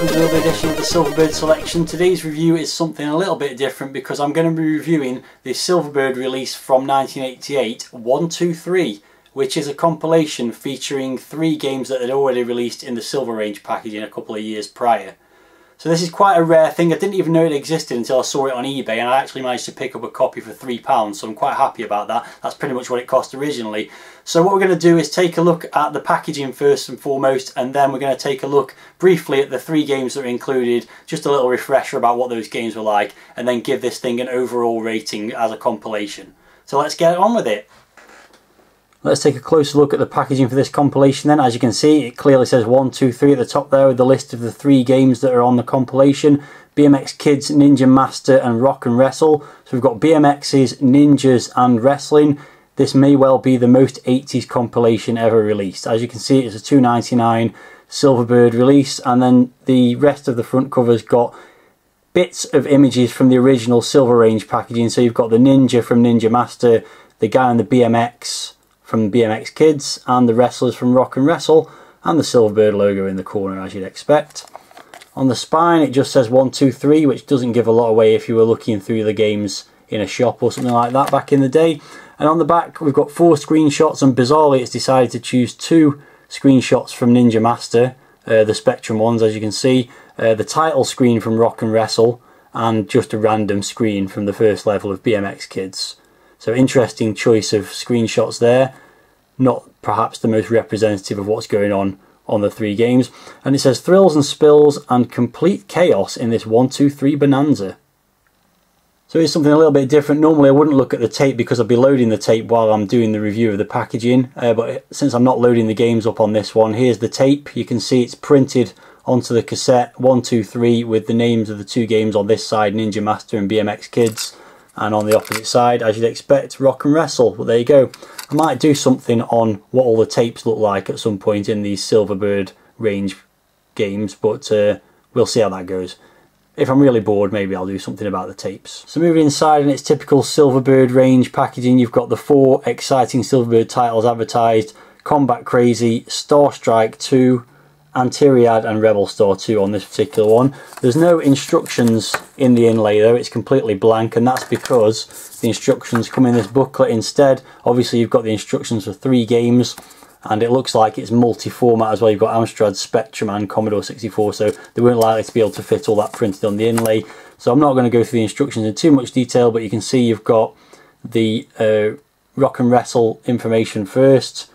welcome to another edition of the Silverbird Selection. Today's review is something a little bit different because I'm going to be reviewing the Silverbird release from 1988, 123, which is a compilation featuring three games that had already released in the Silver Range packaging a couple of years prior. So this is quite a rare thing. I didn't even know it existed until I saw it on eBay and I actually managed to pick up a copy for £3 so I'm quite happy about that. That's pretty much what it cost originally. So what we're going to do is take a look at the packaging first and foremost and then we're going to take a look briefly at the three games that are included, just a little refresher about what those games were like and then give this thing an overall rating as a compilation. So let's get on with it. Let's take a closer look at the packaging for this compilation then. As you can see, it clearly says 1, 2, 3 at the top there with the list of the three games that are on the compilation. BMX Kidz, Ninja Master and Rock and Wrestle. So we've got BMX's, Ninjas and Wrestling. This may well be the most 80s compilation ever released. As you can see, it's a 2.99 Silverbird release and then the rest of the front cover's got bits of images from the original Silver Range packaging. So you've got the Ninja from Ninja Master, the guy on the BMX, from BMX Kidz and the wrestlers from Rock and Wrestle and the Silverbird logo in the corner as you'd expect. On the spine it just says 123 which doesn't give a lot away if you were looking through the games in a shop or something like that back in the day. And on the back we've got four screenshots and bizarrely it's decided to choose two screenshots from Ninja Master, uh, the Spectrum ones as you can see, uh, the title screen from Rock and Wrestle and just a random screen from the first level of BMX Kidz. So interesting choice of screenshots there. Not perhaps the most representative of what's going on on the three games. And it says thrills and spills and complete chaos in this 1-2-3 bonanza. So here's something a little bit different. Normally I wouldn't look at the tape because I'd be loading the tape while I'm doing the review of the packaging. Uh, but since I'm not loading the games up on this one, here's the tape. You can see it's printed onto the cassette 123 with the names of the two games on this side, Ninja Master and BMX Kidz and on the opposite side as you'd expect rock and wrestle. But there you go. I might do something on what all the tapes look like at some point in these Silverbird range games but uh, we'll see how that goes. If I'm really bored maybe I'll do something about the tapes. So moving inside in its typical Silverbird range packaging you've got the four exciting Silverbird titles advertised. Combat Crazy, Star Strike 2 Antiriad and Rebel Star 2 on this particular one. There's no instructions in the inlay though, it's completely blank and that's because the instructions come in this booklet instead. Obviously you've got the instructions for three games and it looks like it's multi-format as well. You've got Amstrad, Spectrum and Commodore 64 so they weren't likely to be able to fit all that printed on the inlay. So I'm not going to go through the instructions in too much detail but you can see you've got the uh, rock and wrestle information first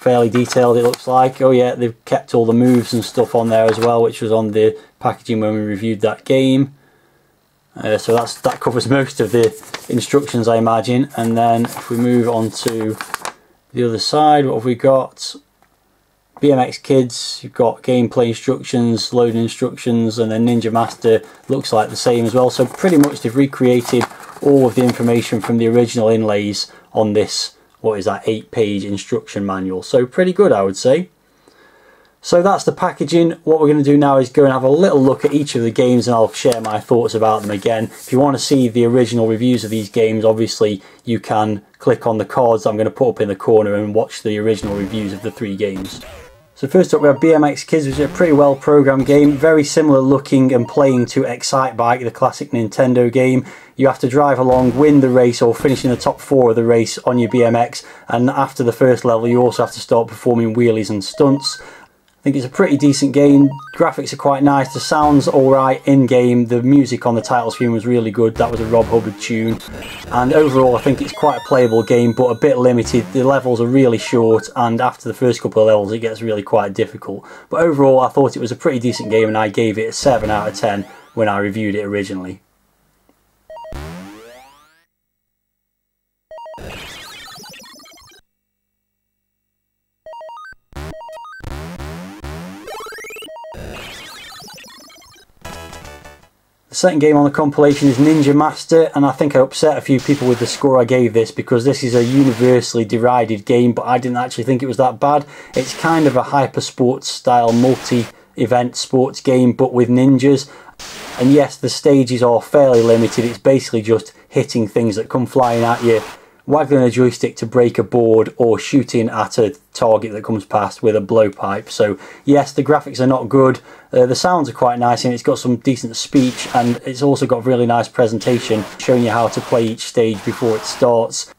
fairly detailed it looks like. Oh yeah, they've kept all the moves and stuff on there as well, which was on the packaging when we reviewed that game. Uh, so that's that covers most of the instructions I imagine. And then if we move on to the other side, what have we got? BMX Kidz, you've got gameplay instructions, loading instructions, and then Ninja Master looks like the same as well. So pretty much they've recreated all of the information from the original inlays on this what is that, eight page instruction manual. So pretty good, I would say. So that's the packaging. What we're going to do now is go and have a little look at each of the games and I'll share my thoughts about them again. If you want to see the original reviews of these games, obviously you can click on the cards I'm going to put up in the corner and watch the original reviews of the three games. So first up we have BMX Kidz, which is a pretty well programmed game, very similar looking and playing to Excitebike, the classic Nintendo game. You have to drive along, win the race or finish in the top four of the race on your BMX and after the first level you also have to start performing wheelies and stunts. I think it's a pretty decent game. Graphics are quite nice. The sound's alright in game. The music on the title screen was really good. That was a Rob Hubbard tune. And overall, I think it's quite a playable game, but a bit limited. The levels are really short, and after the first couple of levels, it gets really quite difficult. But overall, I thought it was a pretty decent game, and I gave it a 7 out of 10 when I reviewed it originally. The second game on the compilation is Ninja Master and I think I upset a few people with the score I gave this because this is a universally derided game but I didn't actually think it was that bad. It's kind of a hyper sports style multi-event sports game but with ninjas. And yes the stages are fairly limited. It's basically just hitting things that come flying at you waggling a joystick to break a board or shooting at a target that comes past with a blowpipe. So yes, the graphics are not good, uh, the sounds are quite nice and it's got some decent speech and it's also got really nice presentation showing you how to play each stage before it starts.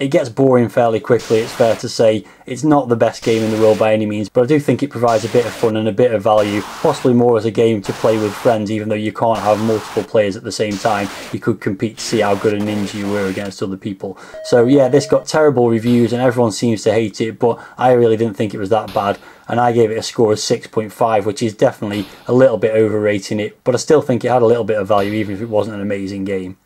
It gets boring fairly quickly, it's fair to say. It's not the best game in the world by any means, but I do think it provides a bit of fun and a bit of value, possibly more as a game to play with friends, even though you can't have multiple players at the same time. You could compete to see how good a ninja you were against other people. So yeah, this got terrible reviews and everyone seems to hate it, but I really didn't think it was that bad and I gave it a score of 6.5 which is definitely a little bit overrating it but I still think it had a little bit of value even if it wasn't an amazing game.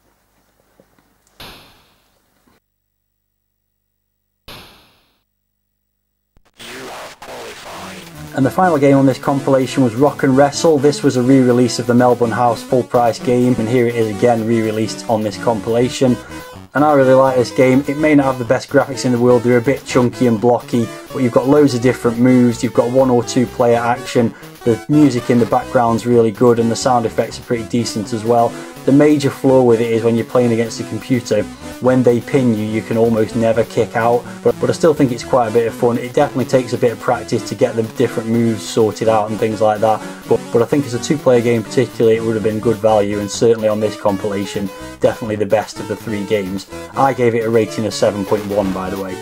And the final game on this compilation was Rock and Wrestle. This was a re-release of the Melbourne House full price game and here it is again re-released on this compilation. And I really like this game. It may not have the best graphics in the world, they're a bit chunky and blocky, but you've got loads of different moves, you've got one or two player action, the music in the background's really good and the sound effects are pretty decent as well. The major flaw with it is when you're playing against a computer, when they pin you, you can almost never kick out. But, but I still think it's quite a bit of fun. It definitely takes a bit of practice to get the different moves sorted out and things like that. But, but I think as a two-player game particularly, it would have been good value and certainly on this compilation, definitely the best of the three games. I gave it a rating of 7.1 by the way.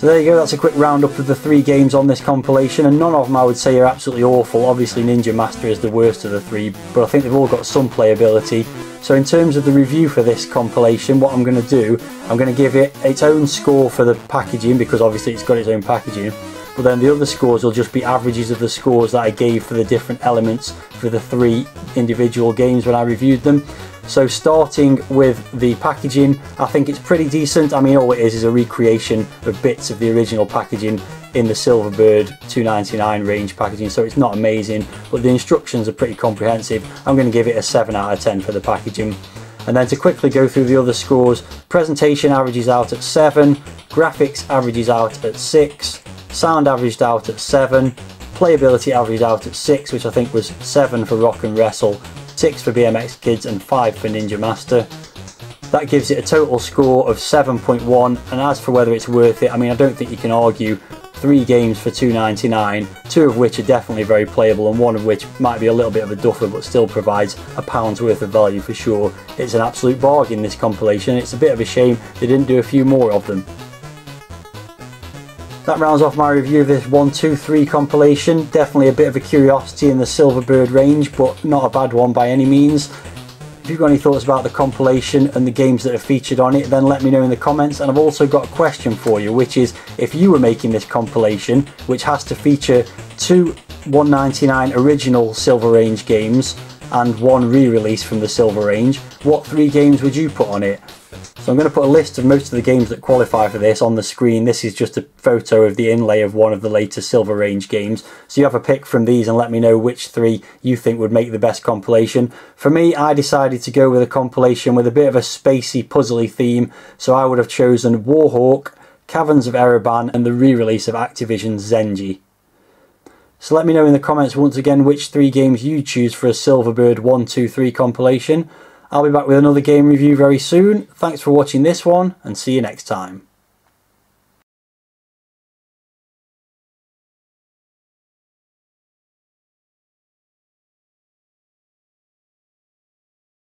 So there you go, that's a quick roundup of the three games on this compilation, and none of them I would say are absolutely awful. Obviously Ninja Master is the worst of the three, but I think they've all got some playability. So in terms of the review for this compilation, what I'm going to do, I'm going to give it its own score for the packaging, because obviously it's got its own packaging, but then the other scores will just be averages of the scores that I gave for the different elements for the three individual games when I reviewed them. So starting with the packaging, I think it's pretty decent. I mean, all it is is a recreation of bits of the original packaging in the Silverbird 299 range packaging, so it's not amazing, but the instructions are pretty comprehensive. I'm going to give it a 7 out of 10 for the packaging. And then to quickly go through the other scores, presentation averages out at 7, graphics averages out at 6, sound averaged out at 7, playability averaged out at 6, which I think was 7 for Rock and Wrestle, 6 for BMX Kidz and 5 for Ninja Master. That gives it a total score of 7.1 and as for whether it's worth it, I mean I don't think you can argue three games for 2.99, two of which are definitely very playable and one of which might be a little bit of a duffer but still provides a pound's worth of value for sure. It's an absolute bargain this compilation, it's a bit of a shame they didn't do a few more of them. That rounds off my review of this 123 compilation. Definitely a bit of a curiosity in the Silverbird range, but not a bad one by any means. If you've got any thoughts about the compilation and the games that are featured on it, then let me know in the comments. And I've also got a question for you, which is if you were making this compilation, which has to feature two 199 original Silver Range games and one re-release from the Silver Range, what three games would you put on it? So I'm going to put a list of most of the games that qualify for this on the screen. This is just a photo of the inlay of one of the later Silver Range games. So you have a pick from these and let me know which three you think would make the best compilation. For me, I decided to go with a compilation with a bit of a spacey, puzzly theme. So I would have chosen Warhawk, Caverns of Eriban and the re-release of Activision's Zenji. So let me know in the comments once again which three games you choose for a Silverbird 1, 2, 3 compilation. I'll be back with another game review very soon. Thanks for watching this one and see you next time.